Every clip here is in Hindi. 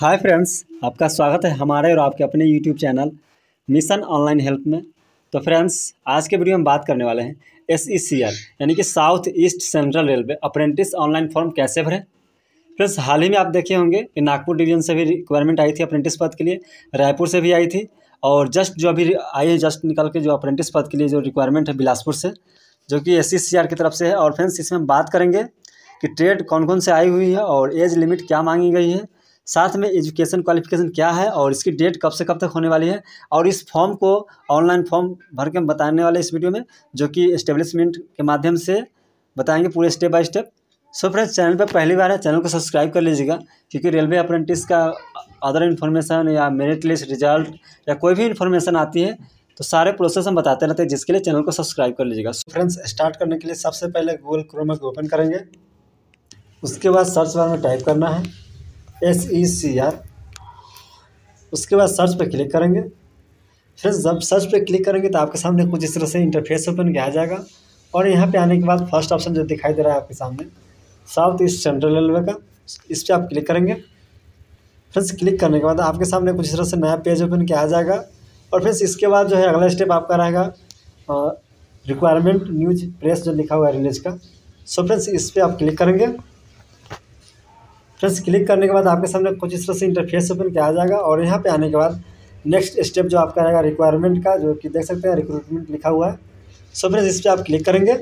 हाय फ्रेंड्स, आपका स्वागत है हमारे और आपके अपने YouTube channel mission online help में। तो फ्रेंड्स, आज के वीडियो में बात करने वाले हैं एस ई सी आर यानी कि south east central railway apprentice online form कैसे भरें? फ्रेंड्स, हाल ही में आप देखे होंगे कि नागपुर डिवीज़न से भी रिक्वायरमेंट आई थी अप्रेंटिस पद के लिए, रायपुर से भी आई थी, और जस्ट जो अभी आई है जस्ट निकल के जो अप्रेंटिस पद के लिए जो रिक्वायरमेंट है बिलासपुर से, जो कि एस सी आर की तरफ़ से है। और फ्रेंड्स, इसमें हम बात करेंगे कि ट्रेड कौन कौन से आई हुई है और एज लिमिट क्या मांगी गई है। साथ में एजुकेशन क्वालिफिकेशन क्या है और इसकी डेट कब से कब तक होने वाली है और इस फॉर्म को ऑनलाइन फॉर्म भर के बताने वाले इस वीडियो में, जो कि इस्टेब्लिशमेंट के माध्यम से बताएँगे पूरे step by step so friends channel पर पहली बार है चैनल को सब्सक्राइब कर लीजिएगा, क्योंकि रेलवे अप्रेंटिस का अदर इन्फॉर्मेशन या मेरिट लिस्ट रिज़ल्ट या कोई भी इन्फॉर्मेशन आती है तो सारे प्रोसेस हम बताते रहते हैं, जिसके लिए चैनल को सब्सक्राइब कर लीजिएगा। सो फ्रेंड्स स्टार्ट करने के लिए सबसे पहले गूगल क्रोम को ओपन करेंगे। उसके बाद सर्च बार में टाइप करना है। एस ई सी आर उसके बाद सर्च पर क्लिक करेंगे। फिर जब सर्च पर क्लिक करेंगे तो आपके सामने कुछ इस तरह से इंटरफेस ओपन किया जाएगा। और यहाँ पे आने के बाद फ़र्स्ट ऑप्शन जो दिखाई दे रहा है आपके सामने साउथ ईस्ट सेंट्रल रेलवे का, इस पर आप क्लिक करेंगे। फ्रेंड्स क्लिक करने के बाद आपके सामने कुछ इस तरह से नया पेज ओपन किया जाएगा। और फ्रेंड्स इसके बाद जो है अगला स्टेप आपका रहेगा रिक्वायरमेंट न्यूज़ प्रेस जो लिखा हुआ है रिलीज़ का। सो फ्रेंड्स इस पर आप क्लिक करेंगे। फ्रेंड्स क्लिक करने के बाद आपके सामने कुछ इस तरह से इंटरफेस ओपन किया जाएगा और यहाँ पे आने के बाद नेक्स्ट स्टेप जो आपका रहेगा रिक्वायरमेंट का, जो कि देख सकते हैं रिक्रूटमेंट लिखा हुआ है। सो फ्रेंड्स इस पर आप क्लिक करेंगे।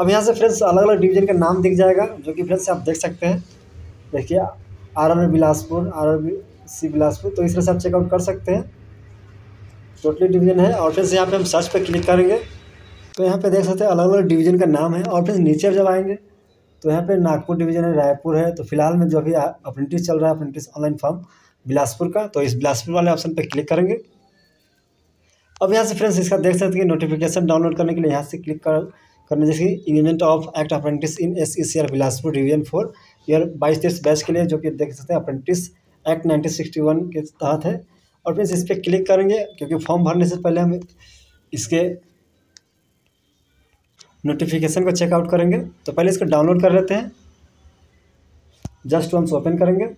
अब यहाँ से फ्रेंड्स अलग अलग डिवीज़न का नाम दिख जाएगा, जो कि फ्रेंड्स आप देख सकते हैं। देखिए R R Bilaspur R R C Bilaspur तो इस तरह से आप चेकआउट कर सकते हैं। टोटली डिवीज़न है और फिर यहाँ पे हम सर्च पे क्लिक करेंगे। तो यहाँ पे देख सकते हैं अलग अलग डिवीज़न का नाम है और फिर नीचे जब आएँगे तो यहाँ पे नागपुर डिवीज़न है, रायपुर है तो फ़िलहाल में जो अभी अप्रेंटिस चल रहा है अप्रेंटिस ऑनलाइन फॉर्म बिलासपुर का। तो इस बिलासपुर वाले ऑप्शन पे क्लिक करेंगे। अब यहाँ से फ्रेंड्स इसका देख सकते हैं नोटिफिकेशन डाउनलोड करने के लिए यहाँ से क्लिक कर, करने जैसे engagement of act apprentice in S E C R Bilaspur division four year बाईस तेईस बैच के लिए जो कि देख सकते हैं apprentice act nineteen sixty one के तहत है। और फिर इस पर क्लिक करेंगे, क्योंकि फॉर्म भरने से पहले हम इसके नोटिफिकेशन को चेकआउट करेंगे। तो पहले इसको डाउनलोड कर लेते हैं। जस्ट वंस ओपन करेंगे।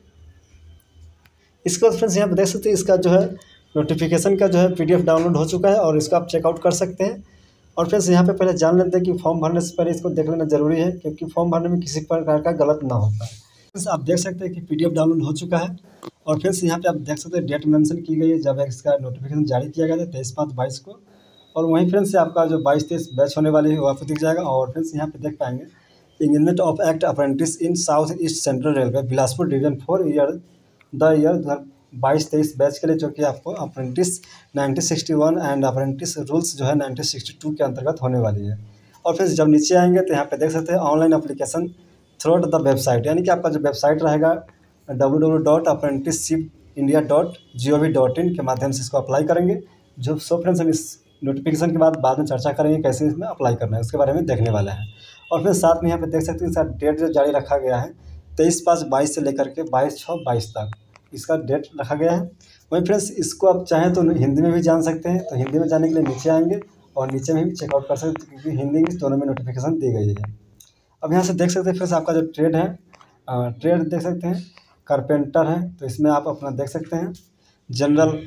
इसके फ्रेंड्स यहाँ पर देख सकते हैं, इसका जो है नोटिफिकेशन का जो है पीडीएफ डाउनलोड हो चुका है और इसको आप चेकआउट कर सकते हैं। और फ्रेंड्स यहाँ पे पहले जान लेते हैं कि फॉर्म भरने से पहले इसको देख लेना ज़रूरी है, क्योंकि फॉर्म भरने में किसी प्रकार का गलत ना है। फ्रेंड्स आप देख सकते हैं कि पीडीएफ डाउनलोड हो चुका है। और फ्रेंड्स यहाँ पे आप देख सकते हैं डेट मेंशन की गई है, जब इसका नोटिफिकेशन जारी किया गया था तेईस पाँच बाईस को। और वहीं फ्रेंड्स से आपका जो बाईस तेईस बैच होने वाली है, वो आपको दिख जाएगा और फ्रेंड्स यहाँ पे देख पाएँगे engagement of act apprentice in south east central railway, Bilaspur division four year, the year बाईस तेईस बैच के लिए, जो कि आपको apprentice nineteen sixty one and apprentice rules जो है नाइनटीन सिक्सटी टू के अंतर्गत होने वाली है। और फिर जब नीचे आएँगे तो यहाँ पे देख सकते हैं online application through the website, यानी कि आपका जो वेबसाइट रहेगा, W W dot India dot G O V dot in के माध्यम से इसको अप्लाई करेंगे। जो सो फ्रेंड्स हम इस नोटिफिकेशन के बाद बाद में चर्चा करेंगे कैसे इसमें अप्लाई करना है, उसके बारे में देखने वाला है। और फिर साथ में यहाँ पे देख सकते हैं, इसका डेट जो जारी रखा गया है, तेईस पाँच बाईस से लेकर के बाईस छः बाईस तक इसका डेट रखा गया है। वहीं फ्रेंड्स इसको आप चाहें तो हिंदी में भी जान सकते हैं तो हिंदी में जाने के लिए नीचे आएँगे और नीचे में भी चेकआउट कर सकते हैं, क्योंकि हिंदी इंग्लिश दोनों में नोटिफिकेशन दी गई है। अब यहाँ से देख सकते हैं फ्रेंड्स आपका जो ट्रेड है ट्रेड देख सकते हैं कारपेंटर है तो इसमें आप अपना देख सकते हैं जनरल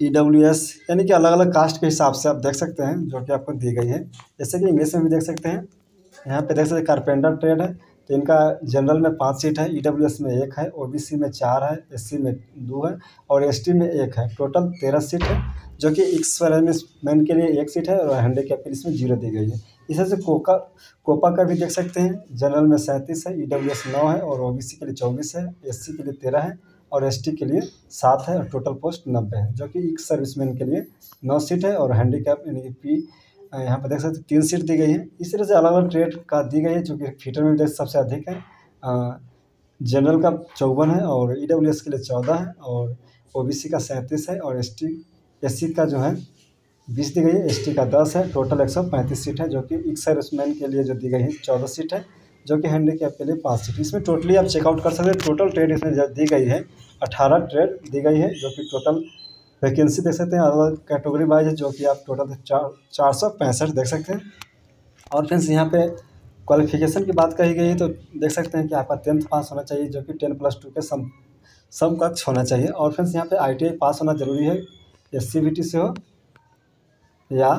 ई डब्ल्यू एस यानी कि अलग अलग कास्ट के हिसाब से आप देख सकते हैं, जो कि आपको दी गई है। जैसे कि इंग्लिश में भी देख सकते हैं। यहाँ पे देख सकते हैं कारपेंटर ट्रेड है तो इनका जनरल में पाँच सीट है ई डब्ल्यू एस में एक है ओ बी सी में चार है एस सी में दो है, और एस टी में एक है। टोटल तेरह सीट है, जो कि एक्स मैन के लिए एक सीट है, और हैंडीकैप के लिए इसमें ज़ीरो दी गई है। इस तरह से कोका कोपा का भी देख सकते हैं। जनरल में सैंतीस है ई डब्ल्यू एस नौ है, और ओ बी सी के लिए चौबीस है एस सी के लिए तेरह है और एसटी के लिए सात है और टोटल पोस्ट नब्बे है, जो कि एक सर्विसमैन के लिए नौ सीट है और हैंडीकैप यानी कि पी यहाँ पर देख सकते तीन सीट दी गई है। इस तरह से अलग अलग ट्रेड का दी गई है, जो कि फीटर में सबसे अधिक है। जनरल का चौवन है और ई डब्ल्यू एस के लिए चौदह है और ओ बी सी का सैंतीस है और एस टी का जो है बीस दी गई है। एस टी का दस है टोटल एक सौ पैंतीस सीट है, जो कि एक सर्विसमैन के लिए जो दी गई है, चौदह सीट है। जो कि हैंडी कैप के लिए पाँच सीट इसमें टोटली आप चेकआउट कर सकते हैं। टोटल ट्रेड इसमें दी गई है। अठारह ट्रेड दी गई है, जो कि टोटल वैकेंसी देख सकते हैं। अलग कैटेगरी वाइज है जो कि आप टोटल चार चार सौ पैंसठ देख सकते हैं। और फ्रेंड्स यहाँ पे क्वालिफिकेशन की बात कही गई है तो देख सकते हैं कि आपका टेंथ पास होना चाहिए, जो कि टेन प्लस टू के सम समकक्ष होना चाहिए। और फ्रेंड्स यहाँ पे आई पास होना ज़रूरी है। एससीबीटी से हो या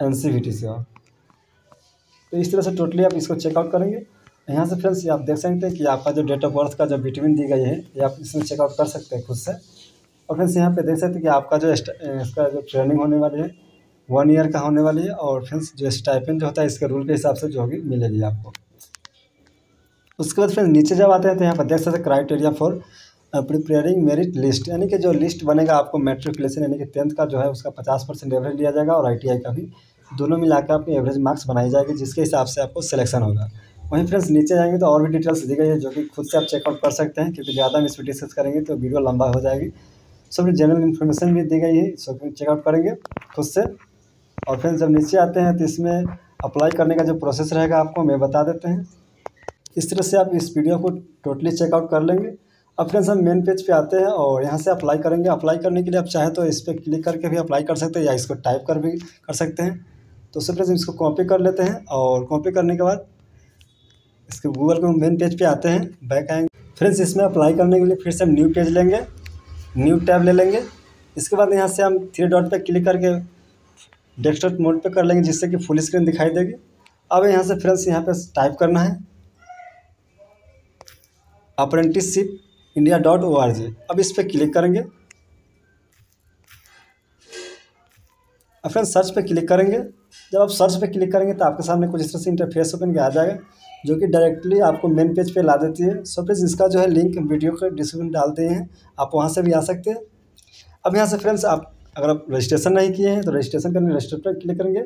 एनसीबीटी से हो। तो इस तरह से टोटली आप इसको चेकआउट करेंगे। यहाँ से फ्रेंड्स आप देख सकते हैं कि आपका जो डेट ऑफ़ बर्थ का जो विटामिन दी गई है, ये आप इसमें चेकआउट कर सकते हैं खुद से। और फ्रेंड्स यहाँ पे देख सकते हैं कि आपका जो इसका जो ट्रेनिंग होने वाली है वन ईयर का होने वाली है और फ्रेंड्स जो स्टाइपेंड जो होता है, इसके रूल के हिसाब से जो होगी, मिलेगी आपको। उसके बाद फ्रेंड्स नीचे जब आते हैं तो यहाँ पर देख सकते हैं criteria for preparing merit list यानी कि जो लिस्ट बनेगा, आपको मेट्रिकुलेशन यानी कि टेंथ का जो है, उसका पचास परसेंट एवरेज लिया जाएगा और आईटीआई का भी। दोनों मिलाकर आपकी एवरेज मार्क्स बनाई जाएगी, जिसके हिसाब से आपको सिलेक्शन होगा। वहीं फ्रेंड्स, नीचे जाएँगे तो और भी डिटेल्स दी गई है, जो कि खुद से आप चेकआउट कर सकते हैं, क्योंकि ज़्यादा हम इस पर डिस्कस करेंगे तो वीडियो लंबा हो जाएगी। सब जनरल इन्फॉर्मेशन भी दी गई है, सब चेकआउट करेंगे खुद से। और फ्रेंड्स जब नीचे आते हैं तो इसमें अप्लाई करने का जो प्रोसेस रहेगा आपको, मैं बता देते हैं। इस तरह से आप इस वीडियो को टोटली चेकआउट कर लेंगे। अब फ्रेंड्स हम मेन पेज पे आते हैं और यहाँ से अप्लाई करेंगे। अप्लाई करने के लिए आप चाहें तो इस पर क्लिक करके भी अप्लाई कर सकते हैं या इसको टाइप कर भी, कर सकते हैं। तो उससे फ्रेंड्स इसको कॉपी कर लेते हैं और कॉपी करने के बाद इसके गूगल के मेन पेज पे आते हैं बैक आएँगे। फ्रेंड्स इसमें अप्लाई करने के लिए फिर से हम न्यू पेज लेंगे न्यू टैब ले लेंगे। इसके बाद यहाँ से हम थ्री डॉट पे क्लिक करके डेस्कटॉप मोड पे कर लेंगे, जिससे कि फुल स्क्रीन दिखाई देगी। अब यहाँ से फ्रेंड्स यहाँ पे टाइप करना है। Apprenticeship India dot O R G अब इस पर क्लिक करेंगे। अब फ्रेंड्स सर्च पे क्लिक करेंगे। जब आप सर्च पे क्लिक करेंगे तो आपके सामने कुछ इस तरह से इंटरफेस ओपन के आ जाएगा। जो कि डायरेक्टली आपको मेन पेज पे ला देती है। सो फ्रेंड्स इसका जो है लिंक वीडियो के डिस्क्रिप्शन डालते हैं। आप वहाँ से भी आ सकते हैं। अब यहाँ से फ्रेंड्स आप अगर आप रजिस्ट्रेशन नहीं किए हैं तो रजिस्ट्रेशन करने रजिस्टर पर क्लिक करेंगे।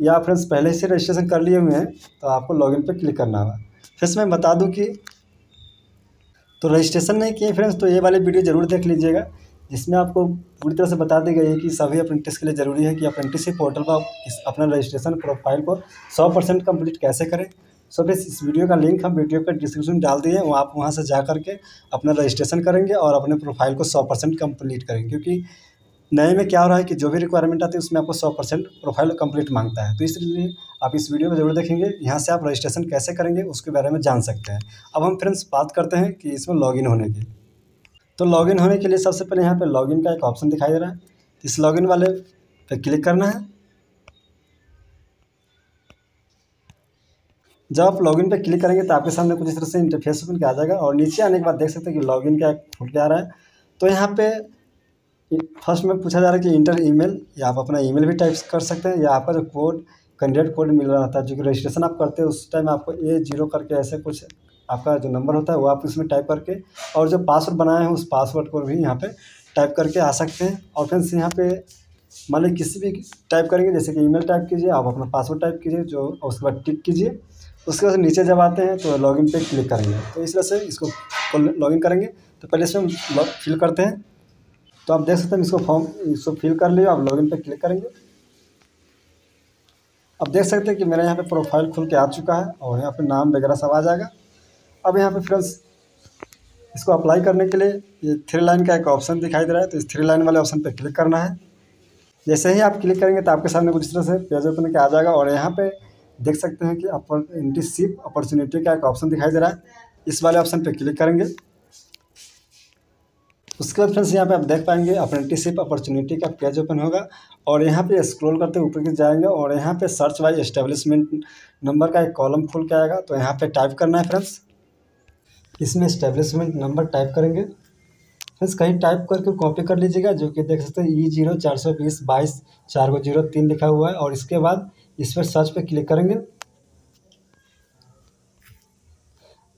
या फ्रेंड्स पहले से रजिस्ट्रेशन कर लिए हुए हैं तो आपको लॉगिन पर क्लिक करना होगा। फ्रेंड्स मैं बता दूँ कि तो रजिस्ट्रेशन नहीं किए फ्रेंड्स तो ये वाली वीडियो ज़रूर देख लीजिएगा। जिसमें आपको पूरी तरह से बता दी गई है कि सभी अप्रेंटिस के लिए ज़रूरी है कि अप्रेंटिसशिप पोर्टल पर अपना रजिस्ट्रेशन प्रोफ़ाइल को सौ परसेंट कंप्लीट कैसे करें। सो फ्रेंड्स इस वीडियो का लिंक हम वीडियो के डिस्क्रिप्शन डाल दिए वहाँ आप वहाँ से जा करके अपना रजिस्ट्रेशन करेंगे और अपने प्रोफ़ाइल को सौ परसेंट कंप्लीट करेंगे, क्योंकि नए में क्या हो रहा है कि जो भी रिक्वायरमेंट आती है, उसमें आपको सौ परसेंट प्रोफ़ाइल कंप्लीट माँगता है। तो इसलिए आप इस वीडियो को ज़रूर देखेंगे, यहाँ से आप रजिस्ट्रेशन कैसे करेंगे, उसके बारे में जान सकते हैं। अब हम फ्रेंड्स बात करते हैं कि इसमें लॉगिन होने की। तो लॉगिन होने के लिए सबसे पहले यहाँ पर लॉगिन का एक ऑप्शन दिखाई दे रहा है। इस लॉगिन वाले पर क्लिक करना है। जब आप लॉगिन पर क्लिक करेंगे तो आपके सामने कुछ इस तरह से इंटरफेस ओपन आ जाएगा और नीचे आने के बाद देख सकते हैं कि लॉगिन का एक खुल के आ रहा है। तो यहाँ पे फ़र्स्ट में पूछा जा रहा है कि इंटर ईमेल या आप अपना ईमेल भी टाइप कर सकते हैं, या आपका जो कोड कैंडिडेट कोड मिल रहा था जो कि रजिस्ट्रेशन आप करते हैं, उस टाइम आपको ए ज़ीरो करके ऐसे कुछ आपका जो नंबर होता है, वो आप इसमें टाइप करके और जो पासवर्ड बनाए हैं, उस पासवर्ड को भी यहाँ पे टाइप करके आ सकते हैं। और फ्रेंड्स यहाँ पे मान लीजिए किसी भी टाइप करेंगे, जैसे कि ईमेल टाइप कीजिए, आप अपना पासवर्ड टाइप कीजिए, जो, उसके बाद टिक कीजिए। उसके बाद नीचे जब आते हैं तो लॉगिन पे क्लिक करेंगे। तो इस तरह से इसको लॉगिन करेंगे। तो पहले इसमें फिल करते हैं। तो आप देख सकते हैं इसको फॉर्म इसको फिल कर लिया आप लॉगिन पे क्लिक करेंगे। अब देख सकते हैं कि मेरा यहाँ पे प्रोफ़ाइल खुल के आ चुका है और यहाँ पे नाम वगैरह सब आ जाएगा। अब यहाँ पे फ्रेंड्स इसको अप्लाई करने के लिए ये थ्री लाइन का एक ऑप्शन दिखाई दे रहा है। तो इस थ्री लाइन वाले ऑप्शन पे क्लिक करना है। जैसे ही आप क्लिक करेंगे तो आपके सामने कुछ इस तरह से पेज ओपन के आ जाएगा और यहाँ पे देख सकते हैं कि अपर अपॉर्चुनिटी का एक ऑप्शन दिखाई दे रहा है। इस वाले ऑप्शन पे क्लिक करेंगे। उसके बाद फ्रेंड्स यहाँ पे आप देख पाएँगे अप्रेंटिसिप अपॉर्चुनिटी का पेज ओपन होगा और यहाँ पे स्क्रॉल करते ऊपर की जाएँगे और यहाँ पे सर्च वाइज एस्टेब्लिशमेंट नंबर का एक कॉलम खुल के आएगा। तो यहाँ पे टाइप करना है फ्रेंड्स इसमें इस्टेब्लिशमेंट नंबर टाइप करेंगे। फ्रेंड्स कहीं टाइप करके कॉपी कर लीजिएगा, जो कि देख सकते हैं ई ज़ीरो चार सौ बीस बाईस चार को ज़ीरो तीन लिखा हुआ है और इसके बाद इस पर सर्च पे क्लिक करेंगे।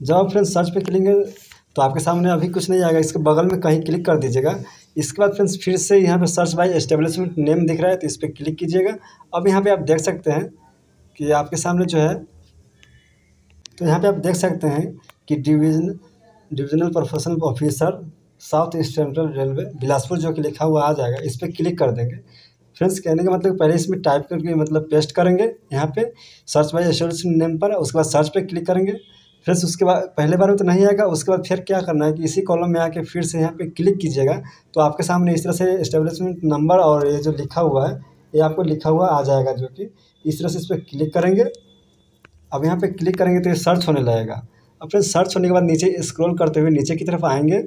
जब आप फ्रेंड्स सर्च पे क्लिक तो आपके सामने अभी कुछ नहीं आएगा। इसके बगल में कहीं क्लिक कर दीजिएगा। इसके बाद फ्रेंड्स फिर से यहाँ पे सर्च बाई एस्टेब्लिशमेंट नेम दिख रहा है तो इस पर क्लिक कीजिएगा। अब यहाँ पे आप देख सकते हैं कि आपके सामने जो है तो यहाँ पे आप देख सकते हैं कि division divisional professional officer south east central railway Bilaspur जो कि लिखा हुआ आ जाएगा, इस पर क्लिक कर देंगे। फ्रेंड्स कहने का मतलब पहले इसमें टाइप करके मतलब पेस्ट करेंगे, यहाँ पे सर्च बाई एस्टेब्लिशमेंट नेम पर, उसके बाद सर्च पे क्लिक करेंगे। फिर उसके बाद, पहले बार में तो नहीं आएगा, उसके बाद फिर क्या करना है कि इसी कॉलम में आके फिर से यहाँ पे क्लिक कीजिएगा। तो आपके सामने इस तरह से इस्टेब्लिशमेंट नंबर और ये जो लिखा हुआ है, ये आपको लिखा हुआ आ जाएगा जो कि इस तरह से इस पर क्लिक करेंगे। अब यहाँ पे क्लिक करेंगे तो ये सर्च होने लगेगा। अब फिर सर्च होने के बाद नीचे स्क्रॉल करते हुए नीचे की तरफ़ आएँगे।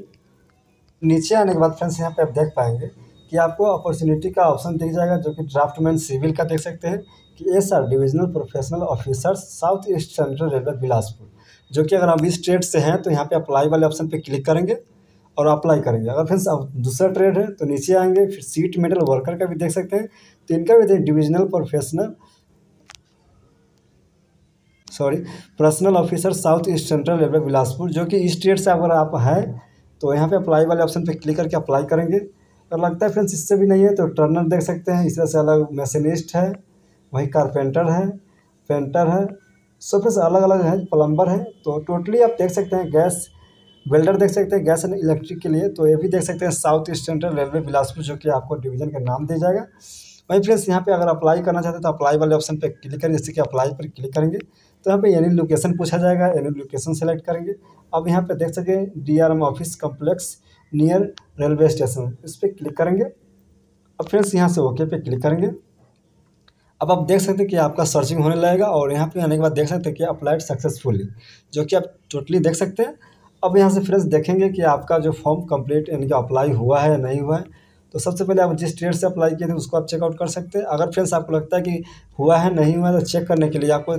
नीचे आने के बाद फ्रेंड्स यहाँ पे आप देख पाएँगे कि आपको अपॉर्चुनिटी का ऑप्शन दिख जाएगा जो कि ड्राफ्टमैन सिविल का देख सकते हैं कि S R divisional professional officers south east central railway Bilaspur, जो कि अगर आप इस ट्रेड से हैं तो यहाँ पे अप्लाई वाले ऑप्शन पे क्लिक करेंगे और अप्लाई करेंगे। अगर फ्रेंड्स अब दूसरा ट्रेड है तो नीचे आएँगे, फिर सीट मेडल वर्कर का भी देख सकते हैं तो इनका भी देख divisional professional sorry personal officer south east central railway Bilaspur, जो कि इस ट्रेड से अगर आप हैं तो यहाँ पे अप्लाई वाले ऑप्शन पे क्लिक करके अप्लाई करेंगे। अगर लगता है फ्रेंड्स इससे भी नहीं है तो टर्नर देख सकते हैं, इस तरह से अलग मैशनिस्ट है, वही कारपेंटर है पेंटर है, सब फ्रेंड्स अलग अलग है प्लम्बर है तो टोटली आप देख सकते हैं गैस वेल्डर देख सकते हैं गैस एंड इलेक्ट्रिक के लिए तो ये भी देख सकते हैं south east central railway Bilaspur, जो कि आपको डिवीज़न का नाम दिया जाएगा। वहीं फ्रेंड्स यहाँ पे अगर अप्लाई करना चाहते हैं तो अप्लाई वाले ऑप्शन पे क्लिक करेंगे जैसे कि अप्लाई पर क्लिक करेंगे तो यहाँ पे एनी लोकेशन पूछा जाएगा एनी लोकेशन सेलेक्ट करेंगे। अब यहाँ पे देख सकें D office complex near railway station इस पर क्लिक करेंगे। अब फ्रेंड्स यहाँ से ओके पे क्लिक करेंगे। अब आप देख सकते हैं कि आपका सर्चिंग होने लगेगा और यहाँ पे आने के बाद देख सकते हैं कि अप्लाइड सक्सेसफुली जो कि आप टोटली देख सकते हैं। अब यहाँ से फ्रेंड्स देखेंगे कि आपका जो फॉर्म कंप्लीट यानी कि अप्लाई हुआ है या नहीं हुआ है। तो सबसे पहले आप जिस ट्रेड से अप्लाई किए थे, उसको आप चेकआउट कर सकते हैं। अगर फ्रेंड्स आपको लगता है कि हुआ है, नहीं हुआ है तो चेक करने के लिए आपको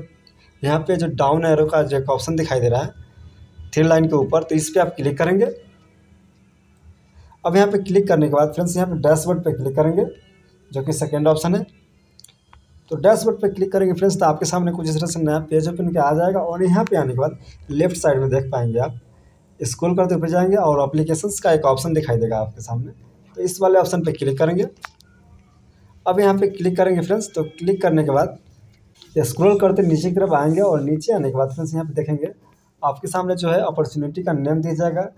यहाँ पे जो डाउन एरो का जो ऑप्शन दिखाई दे रहा है थ्री लाइन के ऊपर तो इस पर आप क्लिक करेंगे। अब यहाँ पे क्लिक करने के बाद फ्रेंड्स यहाँ पे डैशबोर्ड पे क्लिक करेंगे, जो कि सेकेंड ऑप्शन है। तो डैशबोर्ड पे क्लिक करेंगे फ्रेंड्स तो आपके सामने कुछ इस तरह से नया पेज ओपन के आ जाएगा और यहाँ पे आने के बाद लेफ़्ट साइड में देख पाएँगे आप। स्क्रॉल करते ऊपर जाएँगे और अप्लीकेशंस का एक ऑप्शन दिखाई देगा आपके सामने। तो इस वाले ऑप्शन पर क्लिक करेंगे। अब यहाँ पर क्लिक करेंगे फ्रेंड्स तो क्लिक करने के बाद स्क्रॉल करते नीचे की तरफ़ आएँगे और नीचे आने के बाद फ्रेंड्स यहाँ पर देखेंगे, आपके सामने जो है अपॉर्चुनिटी का नेम दिया जाएगा।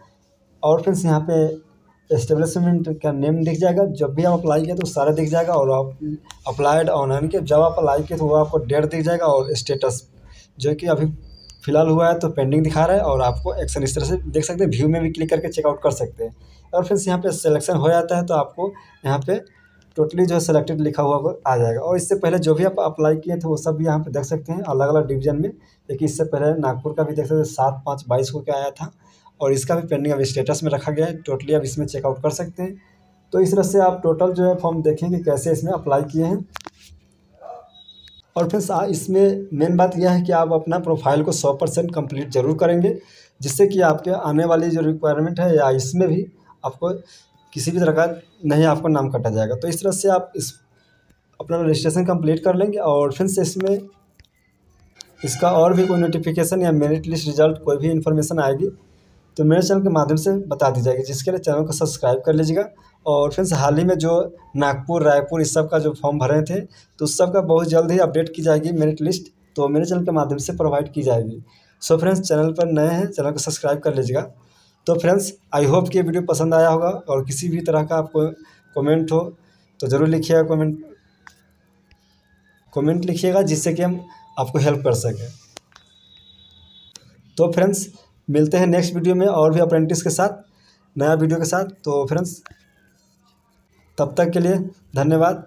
और फ्रेंड्स यहाँ पे एस्टेब्लिशमेंट का नेम दिख जाएगा। जब भी आप अप्लाई किए तो सारा दिख जाएगा और आप अप्लाइड ऑनलाइन के, जब आप अप्लाई किए तो वो आपको डेट दिख जाएगा और स्टेटस जो कि अभी फ़िलहाल हुआ है तो पेंडिंग दिखा रहा है और आपको एक्शन इस तरह से देख सकते हैं। व्यू में भी क्लिक करके चेकआउट कर सकते हैं। और फिर यहाँ पे सिलेक्शन हो जाता है तो आपको यहाँ पे टोटली जो है सेलेक्टेड लिखा हुआ आ जाएगा। और इससे पहले जो भी आप अप्लाई किए थे वो सब भी यहाँ पे देख सकते हैं। अलग अलग डिवीज़न में। लेकिन इससे पहले नागपुर का भी देख सकते हैं। सात पाँच बाईस को क्या आया था। और इसका भी पेंडिंग अभी स्टेटस में रखा गया है। टोटली आप इसमें चेकआउट कर सकते हैं। तो इस तरह से आप टोटल जो है फॉर्म देखेंगे कैसे इसमें अप्लाई किए हैं। और फिर इसमें मेन बात यह है कि आप अपना प्रोफ़ाइल को सौ परसेंट कंप्लीट ज़रूर करेंगे, जिससे कि आपके आने वाली जो रिक्वायरमेंट है या इसमें भी आपको किसी भी तरह का नहीं आपको नाम कटा जाएगा। तो इस तरह से आप इस अपना रजिस्ट्रेशन कंप्लीट कर लेंगे और फिर से इसमें इसका और भी कोई नोटिफिकेशन या मेरिट लिस्ट रिज़ल्ट कोई भी इन्फॉर्मेशन आएगी तो मेरे चैनल के माध्यम से बता दी जाएगी, जिसके लिए चैनल को सब्सक्राइब कर लीजिएगा। और फ्रेंड्स, हाल ही में जो नागपुर, रायपुर, इस सब का जो फॉर्म भरे थे तो उस सब का बहुत जल्द ही अपडेट की जाएगी मेरिट लिस्ट तो मेरे चैनल के माध्यम से प्रोवाइड की जाएगी। सो फ्रेंड्स, चैनल पर नए हैं, चैनल को सब्सक्राइब कर लीजिएगा। तो फ्रेंड्स, आई होप कि ये वीडियो पसंद आया होगा, और किसी भी तरह का आपको कमेंट हो तो ज़रूर लिखिएगा कमेंट कमेंट लिखिएगा, जिससे कि हम आपको हेल्प कर सकें। तो फ्रेंड्स मिलते हैं नेक्स्ट वीडियो में और भी अप्रेंटिस के साथ, नया वीडियो के साथ। तो फ्रेंड्स तब तक के लिए धन्यवाद।